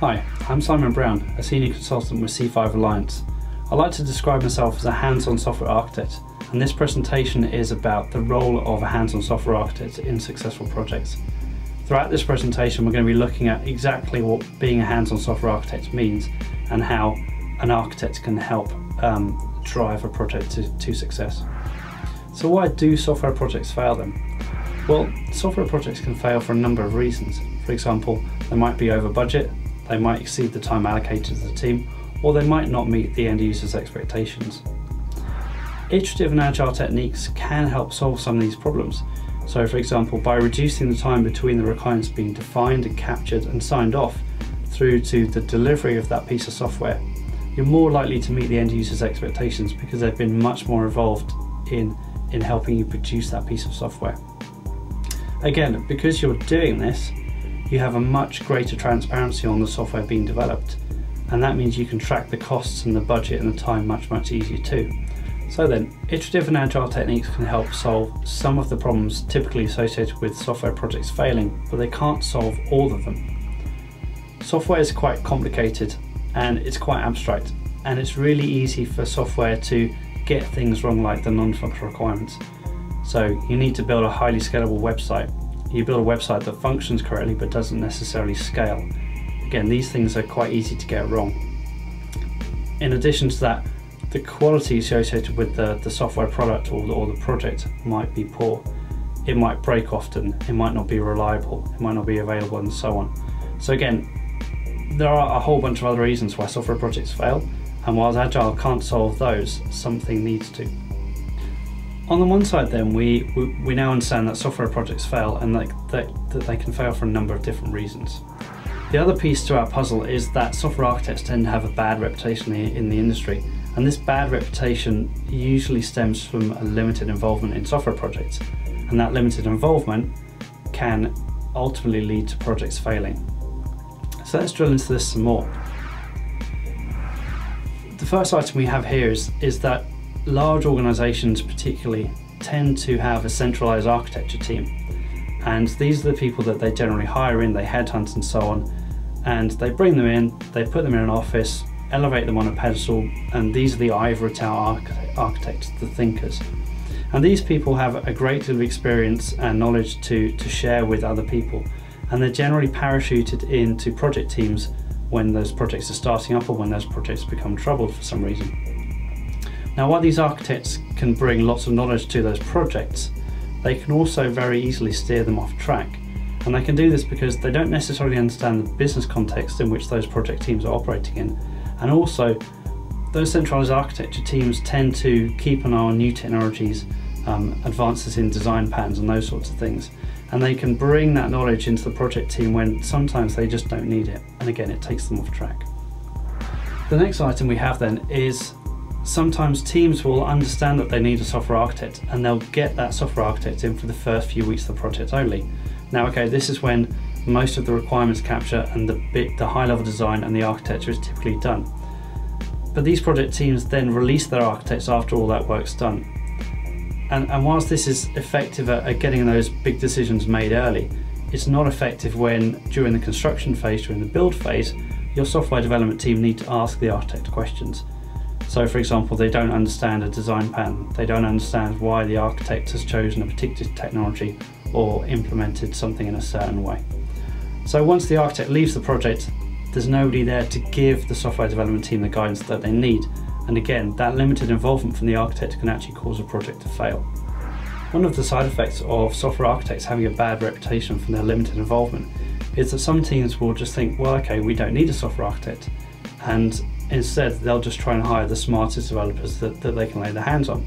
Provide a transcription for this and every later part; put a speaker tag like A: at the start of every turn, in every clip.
A: Hi, I'm Simon Brown, a senior consultant with C5 Alliance. I like to describe myself as a hands-on software architect, and this presentation is about the role of a hands-on software architect in successful projects. Throughout this presentation, we're going to be looking at exactly what being a hands-on software architect means and how an architect can help um, drive a project to, to success. So why do software projects fail then? Well, software projects can fail for a number of reasons. For example, they might be over budget, they might exceed the time allocated to the team, or they might not meet the end user's expectations. Iterative and agile techniques can help solve some of these problems. So for example, by reducing the time between the requirements being defined and captured and signed off through to the delivery of that piece of software, you're more likely to meet the end user's expectations because they've been much more involved in, in helping you produce that piece of software. Again, because you're doing this, you have a much greater transparency on the software being developed and that means you can track the costs and the budget and the time much much easier too. So then, iterative and agile techniques can help solve some of the problems typically associated with software projects failing, but they can't solve all of them. Software is quite complicated and it's quite abstract, and it's really easy for software to get things wrong like the non-functional requirements. So you need to build a highly scalable website. You build a website that functions correctly but doesn't necessarily scale. Again, these things are quite easy to get wrong. In addition to that, the quality associated with the, the software product or the, or the project might be poor. It might break often, it might not be reliable, it might not be available and so on. So again, there are a whole bunch of other reasons why software projects fail, and while Agile can't solve those, something needs to. On the one side then, we, we, we now understand that software projects fail and that, that, that they can fail for a number of different reasons. The other piece to our puzzle is that software architects tend to have a bad reputation in the industry, and this bad reputation usually stems from a limited involvement in software projects, and that limited involvement can ultimately lead to projects failing. So let's drill into this some more. The first item we have here is, is that large organizations particularly tend to have a centralized architecture team. And these are the people that they generally hire in, they headhunt and so on. And they bring them in, they put them in an office, elevate them on a pedestal, and these are the ivory tower architects, the thinkers. And these people have a great deal of experience and knowledge to, to share with other people. And they're generally parachuted into project teams when those projects are starting up or when those projects become troubled for some reason. Now, while these architects can bring lots of knowledge to those projects, they can also very easily steer them off track. And they can do this because they don't necessarily understand the business context in which those project teams are operating in. And also, those centralized architecture teams tend to keep an eye on new technologies, um, advances in design patterns, and those sorts of things. And they can bring that knowledge into the project team when sometimes they just don't need it. And again, it takes them off track. The next item we have then is sometimes teams will understand that they need a software architect and they'll get that software architect in for the first few weeks of the project only. Now, okay, this is when most of the requirements capture and the bit, the high level design and the architecture is typically done. But these project teams then release their architects after all that work's done. And, and whilst this is effective at, at getting those big decisions made early, it's not effective when during the construction phase, during the build phase, your software development team need to ask the architect questions. So for example, they don't understand a design pattern, they don't understand why the architect has chosen a particular technology or implemented something in a certain way. So once the architect leaves the project, there's nobody there to give the software development team the guidance that they need. And again, that limited involvement from the architect can actually cause a project to fail. One of the side effects of software architects having a bad reputation from their limited involvement is that some teams will just think, well, okay, we don't need a software architect. And Instead, they'll just try and hire the smartest developers that, that they can lay their hands on.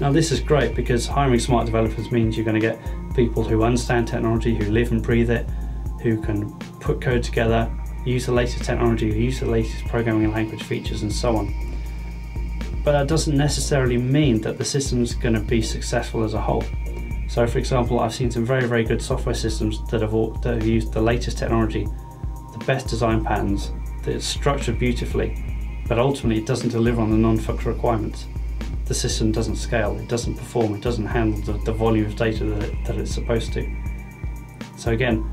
A: Now, this is great because hiring smart developers means you're going to get people who understand technology, who live and breathe it, who can put code together, use the latest technology, use the latest programming language features, and so on. But that doesn't necessarily mean that the system's going to be successful as a whole. So, for example, I've seen some very, very good software systems that have, all, that have used the latest technology, the best design patterns, that it's structured beautifully, but ultimately it doesn't deliver on the non-functional requirements. The system doesn't scale, it doesn't perform, it doesn't handle the, the volume of data that, it, that it's supposed to. So again,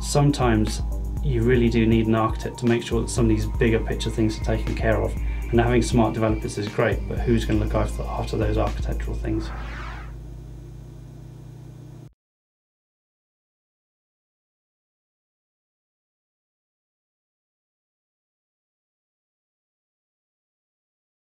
A: sometimes you really do need an architect to make sure that some of these bigger picture things are taken care of. And having smart developers is great, but who's going to look after, after those architectural things?